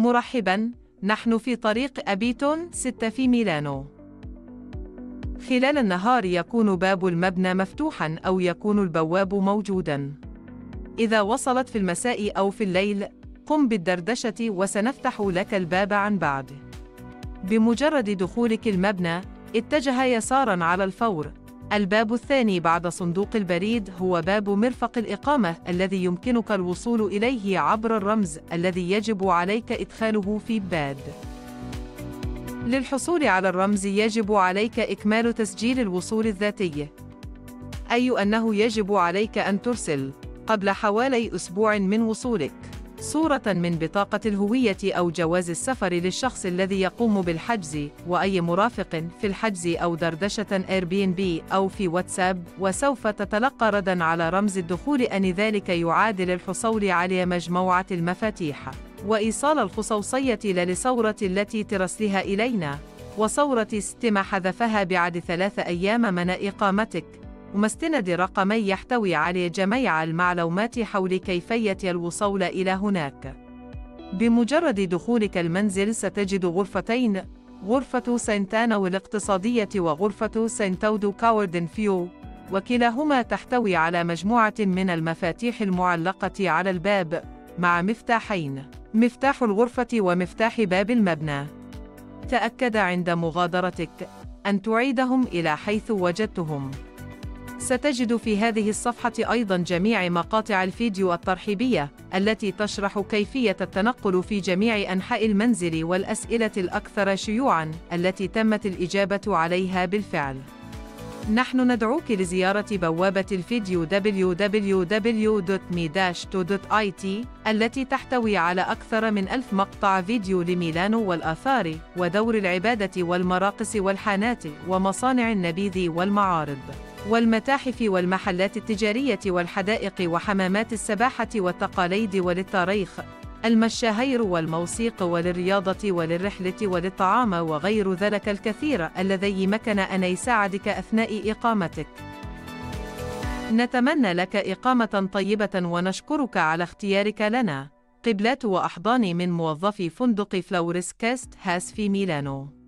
مرحبا نحن في طريق أبيتون 6 في ميلانو. خلال النهار يكون باب المبنى مفتوحا أو يكون البواب موجودا. إذا وصلت في المساء أو في الليل قم بالدردشة وسنفتح لك الباب عن بعد. بمجرد دخولك المبنى اتجه يسارا على الفور. الباب الثاني بعد صندوق البريد هو باب مرفق الإقامة الذي يمكنك الوصول إليه عبر الرمز الذي يجب عليك إدخاله في باد. للحصول على الرمز يجب عليك إكمال تسجيل الوصول الذاتي. أي أنه يجب عليك أن ترسل قبل حوالي أسبوع من وصولك. صورة من بطاقة الهوية أو جواز السفر للشخص الذي يقوم بالحجز وأي مرافق في الحجز أو دردشة بي أو في واتساب وسوف تتلقى ردا على رمز الدخول أن ذلك يعادل الحصول على مجموعة المفاتيح. وإيصال الخصوصية للصورة التي ترسلها إلينا. وصورة سيتم حذفها بعد ثلاث أيام من إقامتك. ومستند رقمي يحتوي على جميع المعلومات حول كيفية الوصول إلى هناك. بمجرد دخولك المنزل ستجد غرفتين، غرفة سينتانو الاقتصادية وغرفة سينتودو garden view، وكلاهما تحتوي على مجموعة من المفاتيح المعلقة على الباب، مع مفتاحين، مفتاح الغرفة ومفتاح باب المبنى. تأكد عند مغادرتك أن تعيدهم إلى حيث وجدتهم. ستجد في هذه الصفحة أيضاً جميع مقاطع الفيديو الترحيبية التي تشرح كيفية التنقل في جميع أنحاء المنزل والأسئلة الأكثر شيوعاً التي تمت الإجابة عليها بالفعل. نحن ندعوك لزيارة بوابة الفيديو www.mi-2.it التي تحتوي على أكثر من ألف مقطع فيديو لميلانو والآثار ودور العبادة والمراقص والحانات ومصانع النبيذ والمعارض. والمتاحف والمحلات التجارية والحدائق وحمامات السباحة والتقاليد وللتاريخ المشاهير والموسيق وللرياضة وللرحلة وللطعام وغير ذلك الكثير الذي مكن أن يساعدك أثناء إقامتك. نتمنى لك إقامة طيبة ونشكرك على اختيارك لنا. قبلات وأحضان من موظفي فندق فلوريس كاست هاس في ميلانو